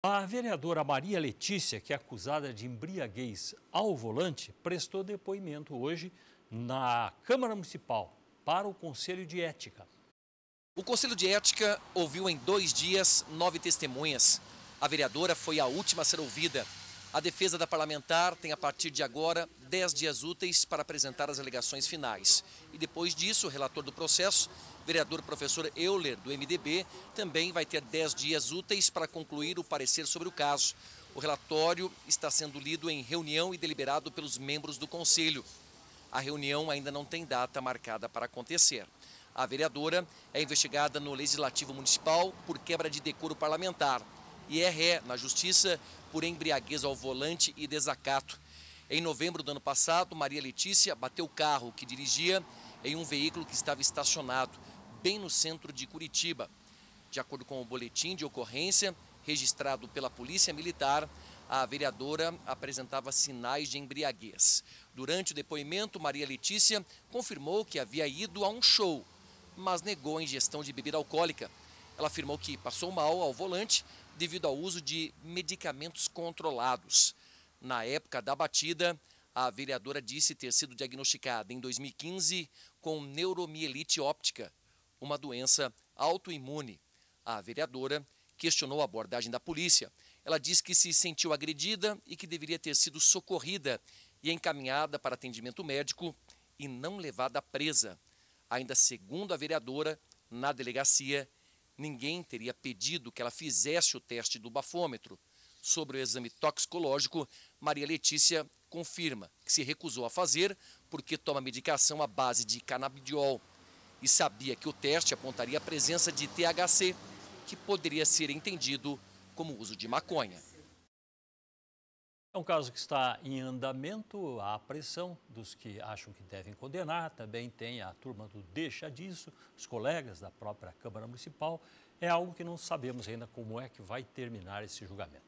A vereadora Maria Letícia, que é acusada de embriaguez ao volante, prestou depoimento hoje na Câmara Municipal para o Conselho de Ética. O Conselho de Ética ouviu em dois dias nove testemunhas. A vereadora foi a última a ser ouvida. A defesa da parlamentar tem, a partir de agora, dez dias úteis para apresentar as alegações finais. E depois disso, o relator do processo vereador professor Euler, do MDB, também vai ter 10 dias úteis para concluir o parecer sobre o caso. O relatório está sendo lido em reunião e deliberado pelos membros do Conselho. A reunião ainda não tem data marcada para acontecer. A vereadora é investigada no Legislativo Municipal por quebra de decoro parlamentar e é ré na Justiça por embriaguez ao volante e desacato. Em novembro do ano passado, Maria Letícia bateu o carro que dirigia em um veículo que estava estacionado bem no centro de Curitiba. De acordo com o boletim de ocorrência registrado pela Polícia Militar, a vereadora apresentava sinais de embriaguez. Durante o depoimento, Maria Letícia confirmou que havia ido a um show, mas negou a ingestão de bebida alcoólica. Ela afirmou que passou mal ao volante devido ao uso de medicamentos controlados. Na época da batida, a vereadora disse ter sido diagnosticada em 2015 com neuromielite óptica, uma doença autoimune. A vereadora questionou a abordagem da polícia. Ela disse que se sentiu agredida e que deveria ter sido socorrida e encaminhada para atendimento médico e não levada presa. Ainda segundo a vereadora, na delegacia, ninguém teria pedido que ela fizesse o teste do bafômetro. Sobre o exame toxicológico, Maria Letícia confirma que se recusou a fazer porque toma medicação à base de canabidiol e sabia que o teste apontaria a presença de THC, que poderia ser entendido como uso de maconha. É um caso que está em andamento, a pressão dos que acham que devem condenar, também tem a turma do deixa disso, os colegas da própria Câmara Municipal. É algo que não sabemos ainda como é que vai terminar esse julgamento.